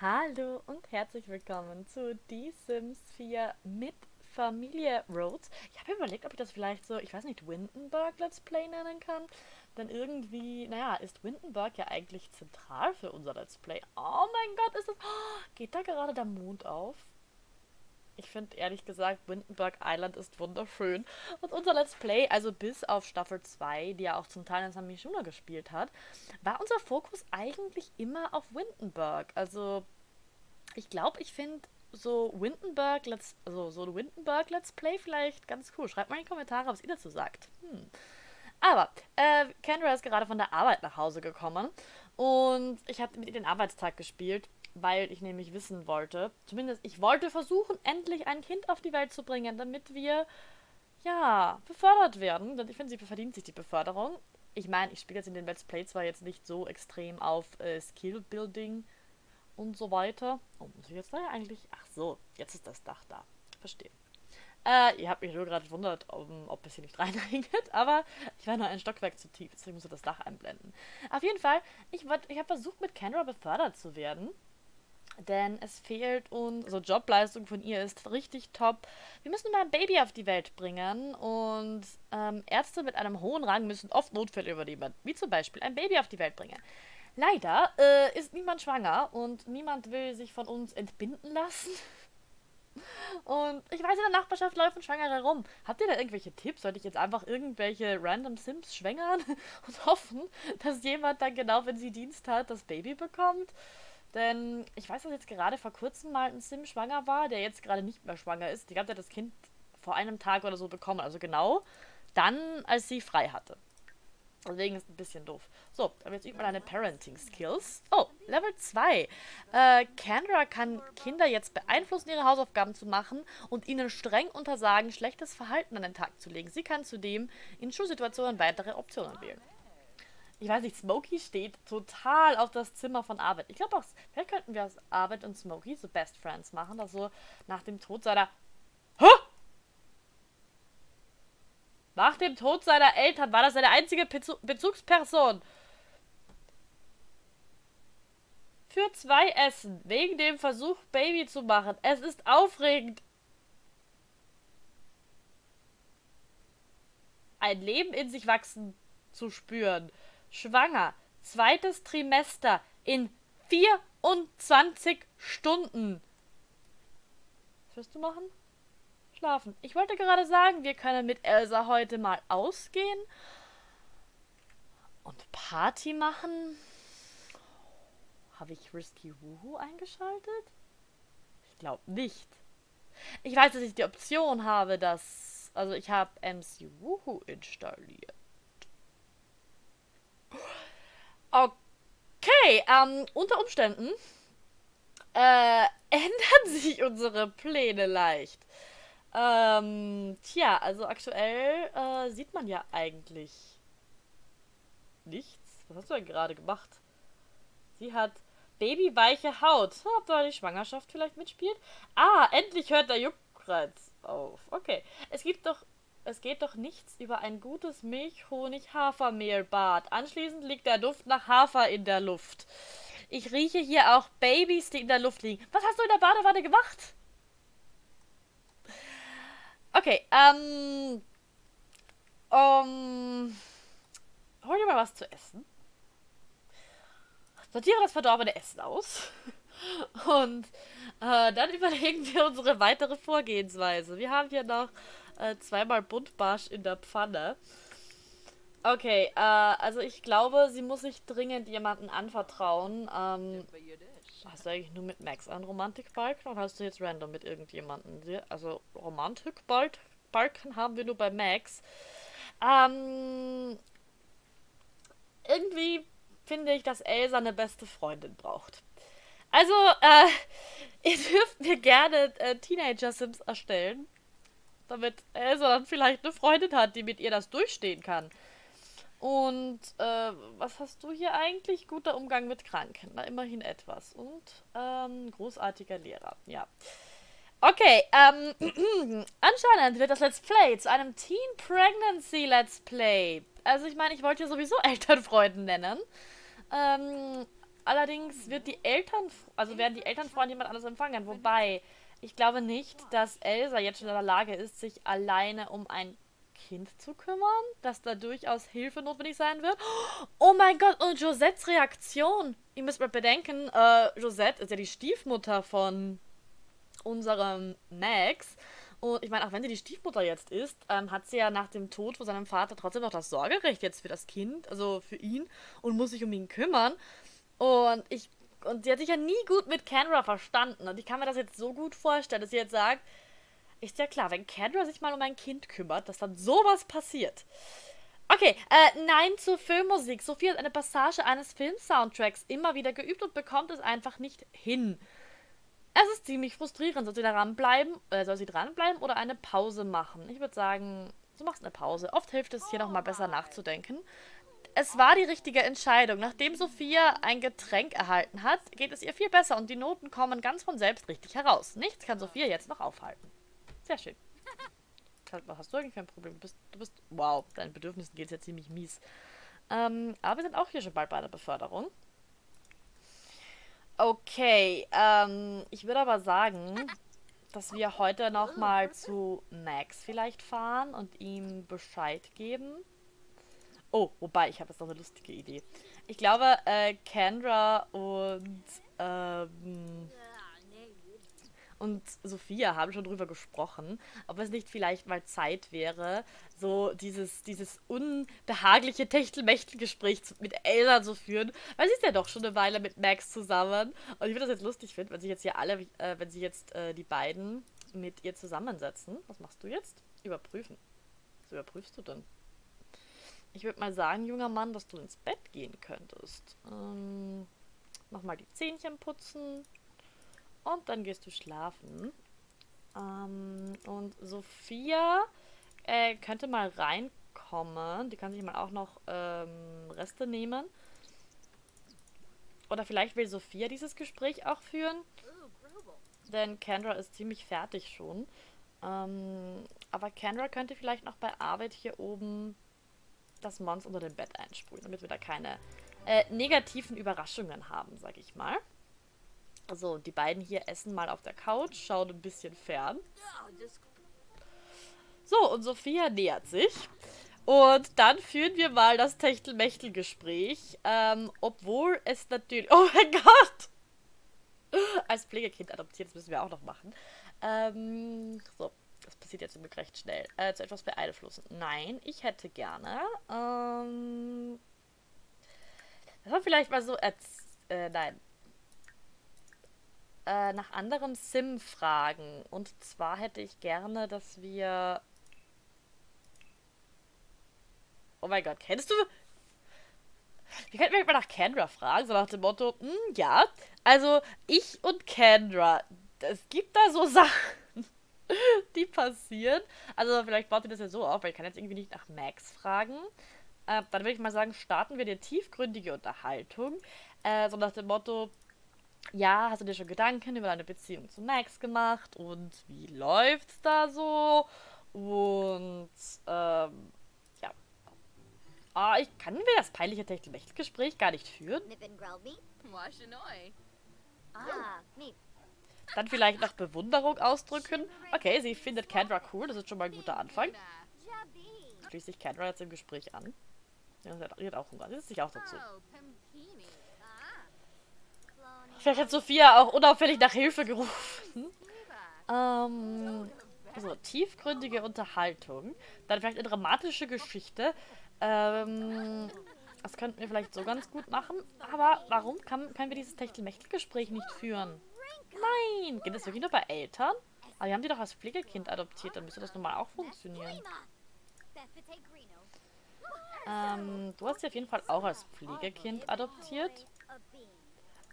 Hallo und herzlich willkommen zu Die Sims 4 mit Familie Rhodes. Ich habe überlegt, ob ich das vielleicht so, ich weiß nicht, Windenburg Let's Play nennen kann. Denn irgendwie, naja, ist Windenburg ja eigentlich zentral für unser Let's Play. Oh mein Gott, ist das... Geht da gerade der Mond auf? Ich finde ehrlich gesagt, Windenburg Island ist wunderschön. Und unser Let's Play, also bis auf Staffel 2, die ja auch zum Teil in San Mishuna gespielt hat, war unser Fokus eigentlich immer auf Windenburg. Also, ich glaube, ich finde so Windenburg Let's, also so Windenburg Let's Play vielleicht ganz cool. Schreibt mal in die Kommentare, was ihr dazu sagt. Hm. Aber, äh, Kendra ist gerade von der Arbeit nach Hause gekommen und ich habe mit ihr den Arbeitstag gespielt weil ich nämlich wissen wollte, zumindest ich wollte versuchen, endlich ein Kind auf die Welt zu bringen, damit wir, ja, befördert werden. Denn ich finde, sie verdient sich die Beförderung. Ich meine, ich spiele jetzt in den Let's Play zwar jetzt nicht so extrem auf äh, Skill Building und so weiter. Oh, muss ich jetzt da ja eigentlich. Ach so, jetzt ist das Dach da. Verstehe. Äh, ihr habt mich nur gerade gewundert, ob, ob es hier nicht reinregnet, aber ich war nur ein Stockwerk zu tief, deswegen muss ich das Dach einblenden. Auf jeden Fall, ich, ich habe versucht, mit Kendra befördert zu werden denn es fehlt uns, also Jobleistung von ihr ist richtig top. Wir müssen mal ein Baby auf die Welt bringen und ähm, Ärzte mit einem hohen Rang müssen oft Notfälle übernehmen, wie zum Beispiel ein Baby auf die Welt bringen. Leider äh, ist niemand schwanger und niemand will sich von uns entbinden lassen. Und ich weiß, in der Nachbarschaft laufen Schwangere rum. Habt ihr da irgendwelche Tipps? Sollte ich jetzt einfach irgendwelche random Sims schwängern und hoffen, dass jemand dann genau, wenn sie Dienst hat, das Baby bekommt? Denn ich weiß, dass jetzt gerade vor kurzem mal ein Sim schwanger war, der jetzt gerade nicht mehr schwanger ist. Die hat ja das Kind vor einem Tag oder so bekommen. Also genau dann, als sie frei hatte. Deswegen ist es ein bisschen doof. So, aber jetzt übt man eine Parenting Skills. Oh, Level 2. Äh, Kendra kann Kinder jetzt beeinflussen, ihre Hausaufgaben zu machen und ihnen streng untersagen, schlechtes Verhalten an den Tag zu legen. Sie kann zudem in Schulsituationen weitere Optionen wählen ich weiß nicht, Smokey steht total auf das Zimmer von Arvid. Ich glaube auch, vielleicht könnten wir aus Arvid und Smokey so Best Friends machen, dass so nach dem Tod seiner. Hä? Nach dem Tod seiner Eltern war das seine einzige Bezugsperson. Für zwei Essen, wegen dem Versuch, Baby zu machen. Es ist aufregend. Ein Leben in sich wachsen zu spüren schwanger. Zweites Trimester in 24 Stunden. Was wirst du machen? Schlafen. Ich wollte gerade sagen, wir können mit Elsa heute mal ausgehen und Party machen. Habe ich Risky Woohoo eingeschaltet? Ich glaube nicht. Ich weiß, dass ich die Option habe, dass. Also ich habe MC Woohoo installiert. Okay, ähm, unter Umständen äh, ändern sich unsere Pläne leicht. Ähm, tja, also aktuell äh, sieht man ja eigentlich nichts. Was hast du denn gerade gemacht? Sie hat babyweiche Haut. Ob da die Schwangerschaft vielleicht mitspielt? Ah, endlich hört der Juckreiz auf. Okay. Es gibt doch es geht doch nichts über ein gutes Milch-Honig-Hafermehlbad. Anschließend liegt der Duft nach Hafer in der Luft. Ich rieche hier auch Babys, die in der Luft liegen. Was hast du in der Badewanne gemacht? Okay, ähm. Um. Hol dir mal was zu essen. Sortiere das verdorbene Essen aus. Und äh, dann überlegen wir unsere weitere Vorgehensweise. Wir haben hier noch äh, zweimal Buntbarsch in der Pfanne. Okay, äh, also ich glaube, sie muss sich dringend jemanden anvertrauen. Ähm, hast du eigentlich nur mit Max einen Romantikbalken oder hast du jetzt random mit irgendjemanden? Also Romantikbalken haben wir nur bei Max. Ähm, irgendwie finde ich, dass Elsa eine beste Freundin braucht. Also, äh, ihr dürft mir gerne äh, Teenager-Sims erstellen damit Elsa dann vielleicht eine Freundin hat, die mit ihr das durchstehen kann. Und äh, was hast du hier eigentlich? Guter Umgang mit Kranken. Na, immerhin etwas. Und ähm, großartiger Lehrer. Ja. Okay, ähm, anscheinend wird das Let's Play zu einem Teen Pregnancy Let's Play. Also ich meine, ich wollte ja sowieso Elternfreuden nennen. Ähm, allerdings wird die Eltern, also werden die Eltern von jemand anderes empfangen. Wobei, ich glaube nicht, dass Elsa jetzt schon in der Lage ist, sich alleine um ein Kind zu kümmern, dass da durchaus Hilfe notwendig sein wird. Oh mein Gott, und Josettes Reaktion. Ihr müsst mal bedenken, äh, Josette ist ja die Stiefmutter von unserem Max. Und ich meine, auch wenn sie die Stiefmutter jetzt ist, ähm, hat sie ja nach dem Tod von seinem Vater trotzdem noch das Sorgerecht jetzt für das Kind, also für ihn, und muss sich um ihn kümmern. Und ich. Und sie hat sich ja nie gut mit Kendra verstanden. Und ich kann mir das jetzt so gut vorstellen, dass sie jetzt sagt, ist ja klar, wenn Kendra sich mal um ein Kind kümmert, dass dann sowas passiert. Okay, äh, nein zur Filmmusik. Sophie hat eine Passage eines Film-Soundtracks immer wieder geübt und bekommt es einfach nicht hin. Es ist ziemlich frustrierend. Soll sie daran bleiben, äh, soll sie dranbleiben oder eine Pause machen? Ich würde sagen, du machst eine Pause. Oft hilft es hier nochmal besser nachzudenken. Es war die richtige Entscheidung. Nachdem Sophia ein Getränk erhalten hat, geht es ihr viel besser und die Noten kommen ganz von selbst richtig heraus. Nichts kann Sophia jetzt noch aufhalten. Sehr schön. Hast du eigentlich kein Problem? Du bist, du bist, wow, deinen Bedürfnissen geht es ja ziemlich mies. Ähm, aber wir sind auch hier schon bald bei der Beförderung. Okay, ähm, ich würde aber sagen, dass wir heute nochmal zu Max vielleicht fahren und ihm Bescheid geben. Oh, wobei, ich habe jetzt noch eine lustige Idee. Ich glaube, äh, Kendra und, ähm, und Sophia haben schon drüber gesprochen, ob es nicht vielleicht mal Zeit wäre, so dieses, dieses unbehagliche Techtelmechtel-Gespräch mit Elsa zu führen, weil sie ist ja doch schon eine Weile mit Max zusammen. Und ich würde das jetzt lustig finden, wenn sich jetzt hier alle, äh, wenn sich jetzt äh, die beiden mit ihr zusammensetzen. Was machst du jetzt? Überprüfen. Was überprüfst du denn? Ich würde mal sagen, junger Mann, dass du ins Bett gehen könntest. Ähm, Nochmal die Zähnchen putzen. Und dann gehst du schlafen. Ähm, und Sophia äh, könnte mal reinkommen. Die kann sich mal auch noch ähm, Reste nehmen. Oder vielleicht will Sophia dieses Gespräch auch führen. Denn Kendra ist ziemlich fertig schon. Ähm, aber Kendra könnte vielleicht noch bei Arbeit hier oben das Monster unter dem Bett einsprühen, damit wir da keine äh, negativen Überraschungen haben, sag ich mal. Also, die beiden hier essen mal auf der Couch, schauen ein bisschen fern. So, und Sophia nähert sich. Und dann führen wir mal das Techtelmechtel-Gespräch. Ähm, obwohl es natürlich... Oh mein Gott! Als Pflegekind adoptiert, das müssen wir auch noch machen. Ähm, so, das passiert jetzt immer recht schnell. Äh, zu etwas beeinflussen. Nein, ich hätte gerne... Ähm, das war vielleicht mal so... Äh, nein, äh, nach anderen Sim fragen. Und zwar hätte ich gerne, dass wir. Oh mein Gott, kennst du. Wir könnten mal nach Kendra fragen, so nach dem Motto, hm, ja, also ich und Kendra, es gibt da so Sachen, die passieren. Also vielleicht baut ihr das ja so auf, weil ich kann jetzt irgendwie nicht nach Max fragen. Äh, dann würde ich mal sagen, starten wir die tiefgründige Unterhaltung. Äh, so nach dem Motto, ja, hast du dir schon Gedanken über deine Beziehung zu Max gemacht und wie läuft's da so? Und ähm, ja. Ah, ich kann mir das peinliche Techtelmechtel-Gespräch gar nicht führen. Ah, Dann vielleicht noch Bewunderung ausdrücken. Okay, sie findet Kendra cool, das ist schon mal ein guter Anfang. Schließt sich Kendra jetzt im Gespräch an. Ja, sie hat auch Hunger, sie ist sich auch dazu. Vielleicht hat Sophia auch unauffällig nach Hilfe gerufen. Ähm, also tiefgründige Unterhaltung. Dann vielleicht eine dramatische Geschichte. Ähm, das könnten wir vielleicht so ganz gut machen. Aber warum kann, können wir dieses Techtelmechtel-Gespräch nicht führen? Nein! Geht das wirklich nur bei Eltern? Aber wir haben die doch als Pflegekind adoptiert. Dann müsste das normal auch funktionieren. Ähm, du hast sie auf jeden Fall auch als Pflegekind adoptiert.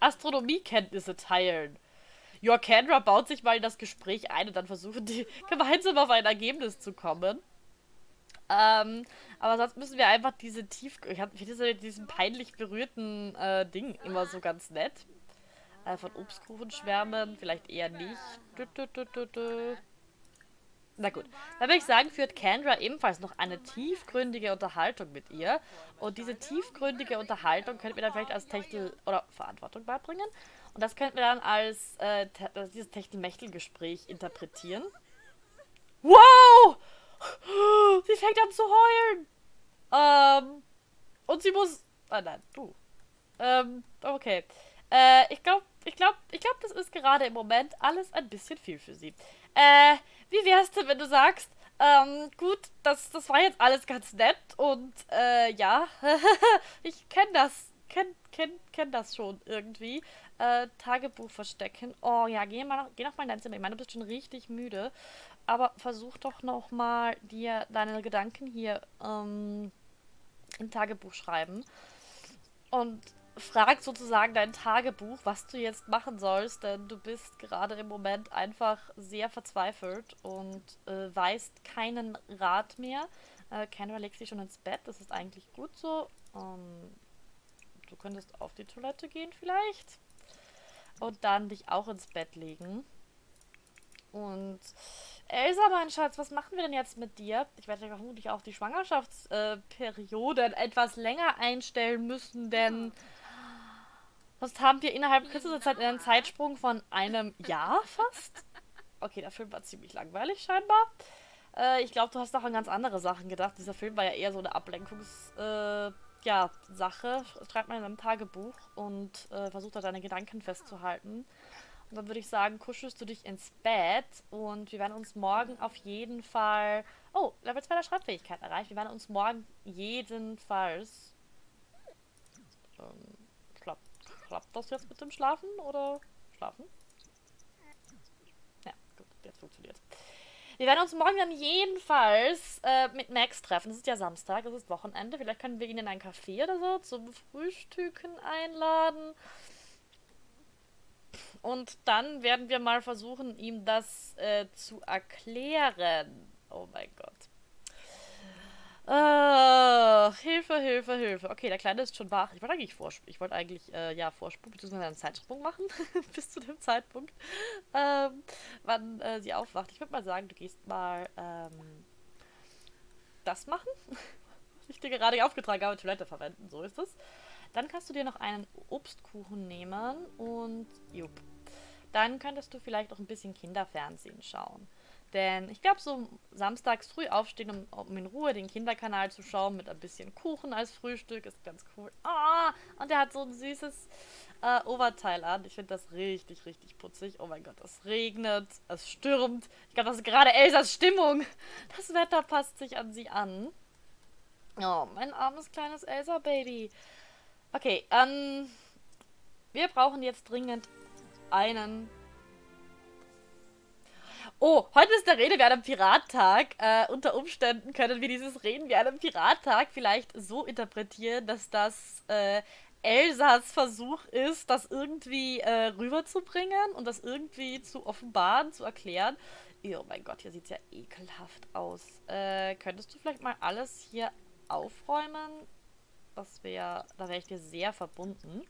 Astronomiekenntnisse teilen. Ja, Kendra baut sich mal in das Gespräch ein und dann versuchen die gemeinsam auf ein Ergebnis zu kommen. Ähm, aber sonst müssen wir einfach diese tief... Ich finde diesen peinlich berührten äh, Ding immer so ganz nett. Äh, von Obstkuchen schwärmen, vielleicht eher nicht. Du, du, du, Na gut. Dann würde ich sagen, führt Kendra ebenfalls noch eine tiefgründige Unterhaltung mit ihr. Und diese tiefgründige Unterhaltung könnten wir dann vielleicht als Techtel oder Verantwortung beibringen. Und das könnten wir dann als äh, dieses Techtelmechtel-Gespräch interpretieren. Wow! Sie fängt an zu heulen. Ähm, und sie muss. Ah nein, du. Ähm, okay. Äh, ich glaube, ich glaube, ich glaube, das ist gerade im Moment alles ein bisschen viel für sie. Äh, wie wär's denn, wenn du sagst, ähm, gut, das, das war jetzt alles ganz nett und, äh, ja, ich kenne das, kenn, kenn, kenn das schon irgendwie. Äh, Tagebuch verstecken. Oh ja, geh, mal, geh noch mal in dein Zimmer. Ich meine, du bist schon richtig müde. Aber versuch doch noch mal dir deine Gedanken hier ähm, im Tagebuch schreiben. Und fragt sozusagen dein Tagebuch, was du jetzt machen sollst, denn du bist gerade im Moment einfach sehr verzweifelt und äh, weißt keinen Rat mehr. Äh, Kendra legt sich schon ins Bett, das ist eigentlich gut so. Ähm, du könntest auf die Toilette gehen vielleicht und dann dich auch ins Bett legen. Und Elsa, mein Schatz, was machen wir denn jetzt mit dir? Ich werde ja vermutlich auch die Schwangerschaftsperiode etwas länger einstellen müssen, denn was haben wir innerhalb kürzester Zeit einen Zeitsprung von einem Jahr fast? Okay, der Film war ziemlich langweilig scheinbar. Äh, ich glaube, du hast auch an ganz andere Sachen gedacht. Dieser Film war ja eher so eine Ablenkungssache. Äh, ja, Schreibt man in einem Tagebuch und äh, versucht da deine Gedanken festzuhalten. Und dann würde ich sagen, kuschelst du dich ins Bett und wir werden uns morgen auf jeden Fall. Oh, Level 2 der Schreibfähigkeit erreicht. Wir werden uns morgen jedenfalls. Ähm, Klappt das jetzt mit dem Schlafen oder schlafen? Ja, gut, jetzt funktioniert Wir werden uns morgen dann jedenfalls äh, mit Max treffen. Es ist ja Samstag, es ist Wochenende. Vielleicht können wir ihn in ein Café oder so zum Frühstücken einladen. Und dann werden wir mal versuchen, ihm das äh, zu erklären. Oh mein Gott. Uh, Hilfe, Hilfe, Hilfe. Okay, der Kleine ist schon wach. Ich wollte eigentlich vorspulen. Ich wollte eigentlich, äh, ja, vorspulen, beziehungsweise einen Zeitsprung machen. bis zu dem Zeitpunkt, ähm, wann äh, sie aufwacht. Ich würde mal sagen, du gehst mal, ähm, das machen. ich dir gerade aufgetragen habe, Toilette verwenden. So ist es. Dann kannst du dir noch einen Obstkuchen nehmen und, jupp. Dann könntest du vielleicht auch ein bisschen Kinderfernsehen schauen. Denn ich glaube, so samstags früh aufstehen, um, um, in Ruhe den Kinderkanal zu schauen, mit ein bisschen Kuchen als Frühstück, ist ganz cool. Ah, und er hat so ein süßes äh, Oberteil an. Ich finde das richtig, richtig putzig. Oh mein Gott, es regnet, es stürmt. Ich glaube, das ist gerade Elsas Stimmung. Das Wetter passt sich an sie an. Oh, mein armes kleines Elsa-Baby. Okay, ähm, wir brauchen jetzt dringend einen Oh, heute ist der Rede wie einem Pirattag. Äh, unter Umständen können wir dieses Reden wie einem Pirattag vielleicht so interpretieren, dass das äh, Elsas Versuch ist, das irgendwie äh, rüberzubringen und das irgendwie zu offenbaren, zu erklären. Oh mein Gott, hier sieht es ja ekelhaft aus. Äh, könntest du vielleicht mal alles hier aufräumen? Das wäre, da wäre ich dir sehr verbunden.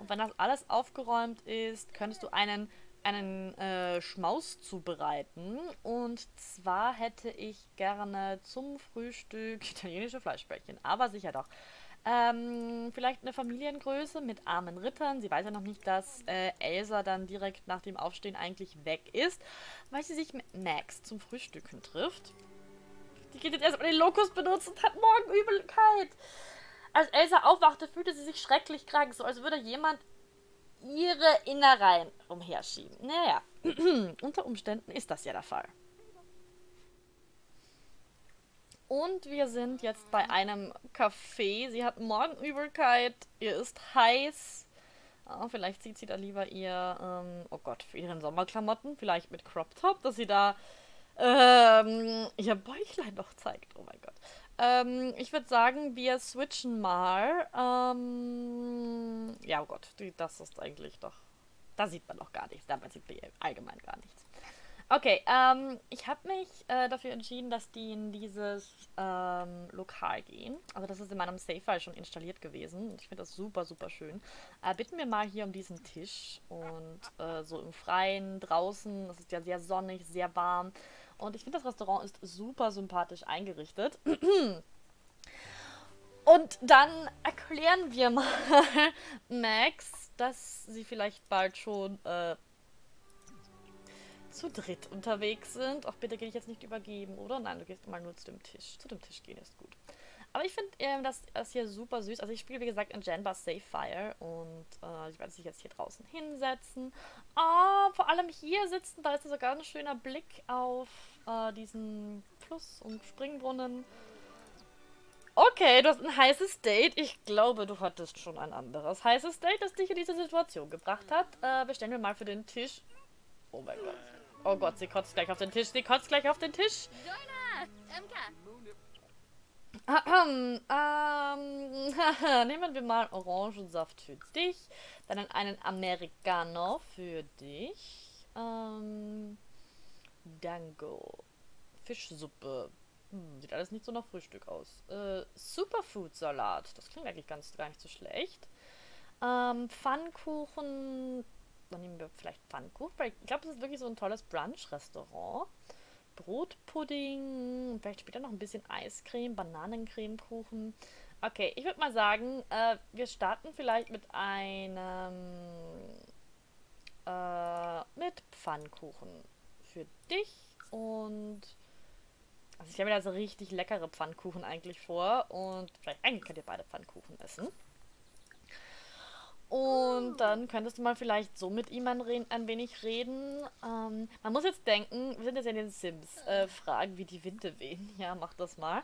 Und wenn das alles aufgeräumt ist, könntest du einen einen äh, Schmaus zubereiten. Und zwar hätte ich gerne zum Frühstück italienische Fleischbällchen, aber sicher doch. Ähm, vielleicht eine Familiengröße mit armen Rittern. Sie weiß ja noch nicht, dass äh, Elsa dann direkt nach dem Aufstehen eigentlich weg ist, weil sie sich mit Max zum Frühstücken trifft. Die geht jetzt erstmal den Lokus benutzen und hat morgen Übelkeit. Als Elsa aufwachte, fühlte sie sich schrecklich krank, so als würde jemand ihre Innereien umherschieben. Naja, unter Umständen ist das ja der Fall. Und wir sind jetzt bei einem Café. Sie hat Morgenübelkeit, ihr ist heiß. Oh, vielleicht zieht sie da lieber ihr, ähm, oh Gott, für ihren Sommerklamotten, vielleicht mit Crop Top, dass sie da ähm, ihr Bäuchlein noch zeigt. Oh mein Gott. Ähm, ich würde sagen, wir switchen mal. Ähm, ja, oh Gott, das ist eigentlich doch. Da sieht man noch gar nichts. Da sieht man allgemein gar nichts. Okay, ähm, ich habe mich äh, dafür entschieden, dass die in dieses ähm, Lokal gehen. Also das ist in meinem Safe-File schon installiert gewesen. Ich finde das super, super schön. Äh, bitten wir mal hier um diesen Tisch und äh, so im Freien, draußen. Es ist ja sehr sonnig, sehr warm. Und ich finde, das Restaurant ist super sympathisch eingerichtet. Und dann erklären wir mal Max, dass sie vielleicht bald schon äh, zu dritt unterwegs sind. Ach, bitte geh ich jetzt nicht übergeben, oder? Nein, du gehst mal nur zu dem Tisch. Zu dem Tisch gehen ist gut. Aber ich finde ähm, das, das hier super süß. Also ich spiele, wie gesagt, in Janbar Safe Fire und äh, ich werde sich jetzt hier draußen hinsetzen. Oh, vor allem hier sitzen, da ist sogar ein schöner Blick auf äh, diesen Fluss und Springbrunnen. Okay, du hast ein heißes Date. Ich glaube, du hattest schon ein anderes heißes Date, das dich in diese Situation gebracht hat. Äh, bestellen wir mal für den Tisch. Oh mein Gott. Oh Gott, sie kotzt gleich auf den Tisch. Sie kotzt gleich auf den Tisch. ähm, nehmen wir mal Orangensaft für dich. Dann einen Americano für dich. Ähm, Dango. Fischsuppe. Hm, sieht alles nicht so nach Frühstück aus. Äh, Superfood-Salat. Das klingt eigentlich ganz gar nicht so schlecht. Ähm, Pfannkuchen. Dann nehmen wir vielleicht Pfannkuchen. Ich glaube, es ist wirklich so ein tolles Brunch-Restaurant. Brotpudding. Vielleicht später noch ein bisschen Eiscreme, Bananencremekuchen. Okay, ich würde mal sagen, äh, wir starten vielleicht mit einem. Äh, mit Pfannkuchen. Für dich und also ich habe mir da so richtig leckere Pfannkuchen eigentlich vor und vielleicht eigentlich könnt ihr beide Pfannkuchen essen. Und dann könntest du mal vielleicht so mit ihm ein, ein wenig reden. Ähm, man muss jetzt denken, wir sind jetzt ja in den Sims. Äh, fragen, wie die Winde wehen. Ja, mach das mal.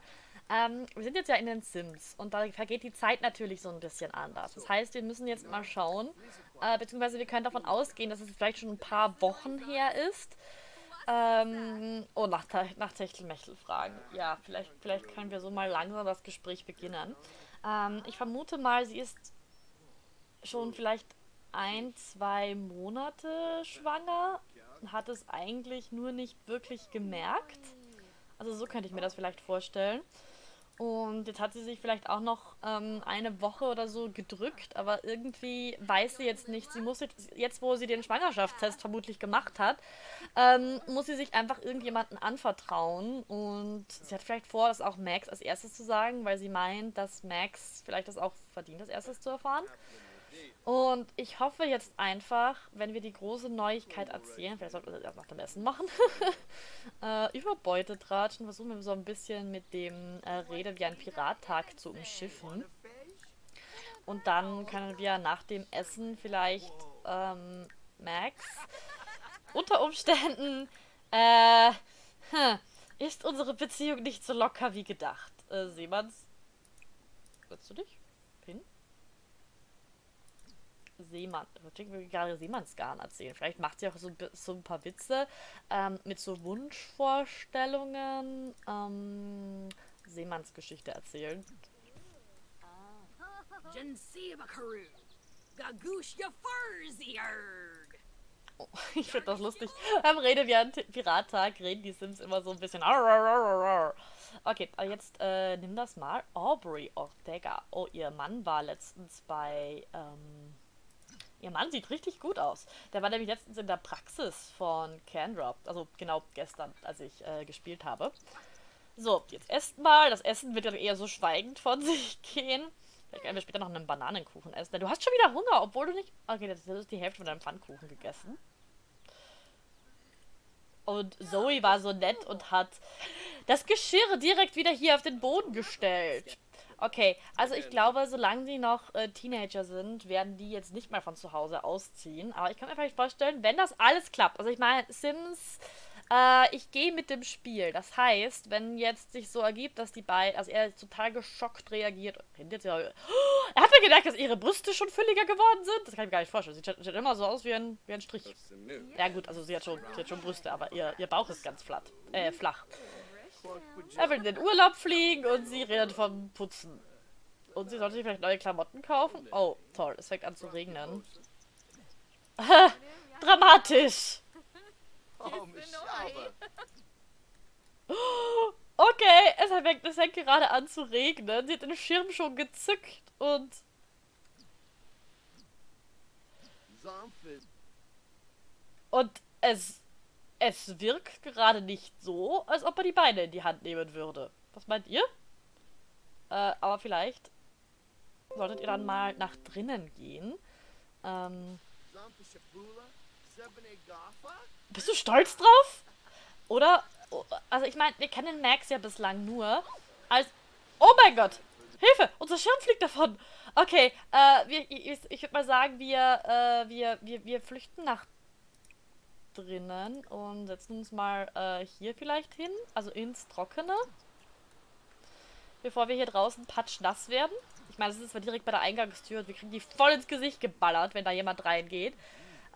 Ähm, wir sind jetzt ja in den Sims und da vergeht die Zeit natürlich so ein bisschen anders. Das heißt, wir müssen jetzt mal schauen, äh, beziehungsweise wir können davon ausgehen, dass es vielleicht schon ein paar Wochen her ist, ähm, oh, nach, nach Techtelmechtel fragen. Ja, vielleicht, vielleicht können wir so mal langsam das Gespräch beginnen. Ähm, ich vermute mal, sie ist schon vielleicht ein, zwei Monate schwanger und hat es eigentlich nur nicht wirklich gemerkt. Also so könnte ich mir das vielleicht vorstellen. Und jetzt hat sie sich vielleicht auch noch ähm, eine Woche oder so gedrückt, aber irgendwie weiß sie jetzt nicht. Sie muss jetzt, jetzt wo sie den Schwangerschaftstest vermutlich gemacht hat, ähm, muss sie sich einfach irgendjemanden anvertrauen. Und sie hat vielleicht vor, das auch Max als erstes zu sagen, weil sie meint, dass Max vielleicht das auch verdient, als erstes zu erfahren. Und ich hoffe jetzt einfach, wenn wir die große Neuigkeit erzählen, vielleicht sollten wir das nach dem Essen machen, äh, über Beutetratschen, versuchen wir so ein bisschen mit dem äh, Rede wie ein Pirattag zu umschiffen. Und dann können wir nach dem Essen vielleicht ähm, Max unter Umständen äh, hm, ist unsere Beziehung nicht so locker wie gedacht. Äh, Seemanns, willst du dich? Seemann, würde gerade Seemannsgarn erzählen. Vielleicht macht sie auch so, so ein paar Witze ähm, mit so Wunschvorstellungen. Ähm, Seemannsgeschichte erzählen. Oh, ich finde das lustig. Am Rede wie ein Pirattag reden die Sims immer so ein bisschen. Okay, jetzt äh, nimm das mal. Aubrey Ortega. Oh, ihr Mann war letztens bei ähm, Ihr Mann sieht richtig gut aus. Der war nämlich letztens in der Praxis von Candrop. Also genau gestern, als ich äh, gespielt habe. So, jetzt esst mal. Das Essen wird ja eher so schweigend von sich gehen. Vielleicht werden wir später noch einen Bananenkuchen essen. Du hast schon wieder Hunger, obwohl du nicht... Okay, das ist die Hälfte von deinem Pfannkuchen gegessen. Und Zoe war so nett und hat das Geschirr direkt wieder hier auf den Boden gestellt. Okay, also ich glaube, solange sie noch äh, Teenager sind, werden die jetzt nicht mehr von zu Hause ausziehen. Aber ich kann mir vielleicht vorstellen, wenn das alles klappt. Also ich meine, Sims, äh, ich gehe mit dem Spiel. Das heißt, wenn jetzt sich so ergibt, dass die beiden, also er total geschockt reagiert. Jetzt ja, oh, er hat mir gedacht, dass ihre Brüste schon fülliger geworden sind. Das kann ich mir gar nicht vorstellen. Sie sieht, sieht immer so aus wie ein, wie ein Strich. Ja gut, also sie hat schon, sie hat schon Brüste, aber ihr, ihr Bauch ist ganz flatt, äh, flach. Er will in den Urlaub fliegen und sie redet vom Putzen. Und sie sollte sich vielleicht neue Klamotten kaufen? Oh, toll, es fängt an zu regnen. Dramatisch! Okay, es fängt, es fängt gerade an zu regnen. Sie hat den Schirm schon gezückt und... Und es es wirkt gerade nicht so, als ob er die Beine in die Hand nehmen würde. Was meint ihr? Äh, aber vielleicht solltet ihr dann mal nach drinnen gehen. Ähm, bist du stolz drauf? Oder, also ich meine, wir kennen Max ja bislang nur als... Oh mein Gott! Hilfe! Unser Schirm fliegt davon! Okay, äh, wir, ich, ich würde mal sagen, wir, äh, wir, wir, wir flüchten nach drinnen und setzen uns mal äh, hier vielleicht hin, also ins Trockene. Bevor wir hier draußen patschnass werden. Ich meine, das ist zwar direkt bei der Eingangstür und wir kriegen die voll ins Gesicht geballert, wenn da jemand reingeht.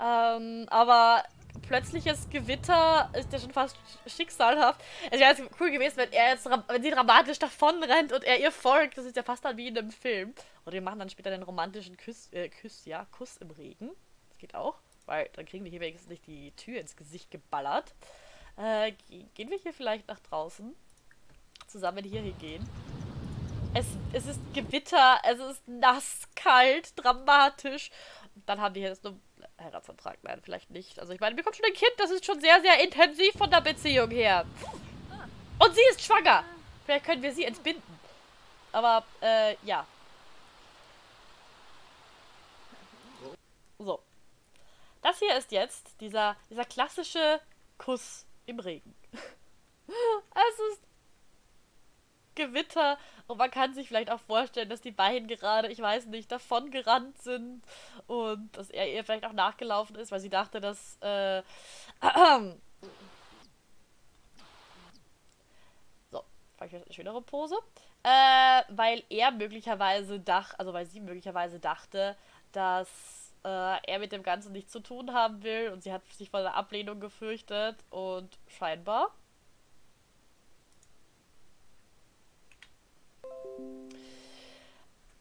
Ähm, aber plötzliches Gewitter ist ja schon fast schicksalhaft. Es wäre cool gewesen, wenn er jetzt, wenn sie dramatisch davon rennt und er ihr folgt. Das ist ja fast dann wie in einem Film. Oder wir machen dann später den romantischen Kuss, äh, Kuss, ja, Kuss im Regen. Das geht auch, weil dann kriegen wir hier wenigstens nicht die Tür ins Gesicht geballert. Äh, gehen wir hier vielleicht nach draußen? Zusammen hier hingehen. Es, es ist Gewitter, es ist nass, kalt, dramatisch. Und dann haben die hier jetzt nur Heiratsantrag. Nein, vielleicht nicht. Also ich meine, bekommt schon ein Kind, das ist schon sehr, sehr intensiv von der Beziehung her. Und sie ist schwanger. Vielleicht können wir sie entbinden. Aber, äh, ja. So. Das hier ist jetzt dieser, dieser klassische Kuss im Regen. es ist Gewitter und man kann sich vielleicht auch vorstellen, dass die beiden gerade, ich weiß nicht, davon gerannt sind und dass er ihr vielleicht auch nachgelaufen ist, weil sie dachte, dass äh, so, vielleicht eine schönere Pose, äh, weil er möglicherweise dachte, also weil sie möglicherweise dachte, dass äh, er mit dem Ganzen nichts zu tun haben will und sie hat sich vor der Ablehnung gefürchtet und scheinbar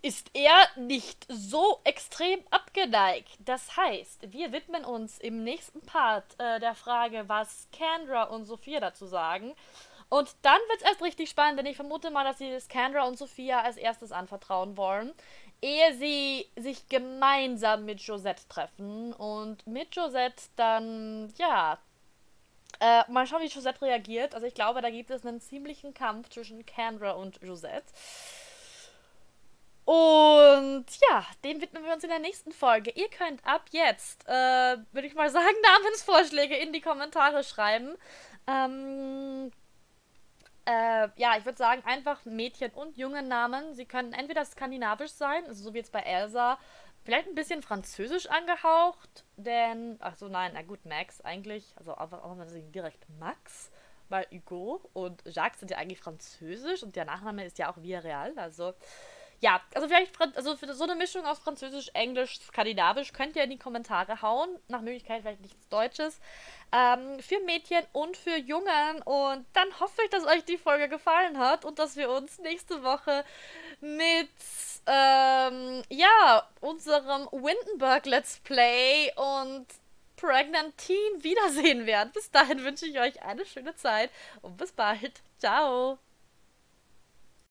ist er nicht so extrem abgeneigt. Das heißt, wir widmen uns im nächsten Part äh, der Frage, was Kendra und Sophia dazu sagen. Und dann wird es erst richtig spannend, denn ich vermute mal, dass sie das Kendra und Sophia als erstes anvertrauen wollen, ehe sie sich gemeinsam mit Josette treffen und mit Josette dann, ja, äh, mal schauen, wie Josette reagiert. Also ich glaube, da gibt es einen ziemlichen Kampf zwischen Kendra und Josette. Und ja, dem widmen wir uns in der nächsten Folge. Ihr könnt ab jetzt, äh, würde ich mal sagen, Namensvorschläge in die Kommentare schreiben. Ähm, äh, ja, ich würde sagen, einfach Mädchen- und Jungennamen. Sie können entweder skandinavisch sein, also so wie jetzt bei Elsa, vielleicht ein bisschen französisch angehaucht, denn, ach so, nein, na gut, Max eigentlich, also einfach auch mal direkt Max, weil Hugo und Jacques sind ja eigentlich französisch und der Nachname ist ja auch Villarreal, also ja, also vielleicht, also für so eine Mischung aus Französisch, Englisch, Skandinavisch könnt ihr in die Kommentare hauen. Nach Möglichkeit vielleicht nichts Deutsches. Ähm, für Mädchen und für Jungen. Und dann hoffe ich, dass euch die Folge gefallen hat und dass wir uns nächste Woche mit, ähm, ja, unserem Windenburg Let's Play und Pregnant Teen wiedersehen werden. Bis dahin wünsche ich euch eine schöne Zeit und bis bald. Ciao.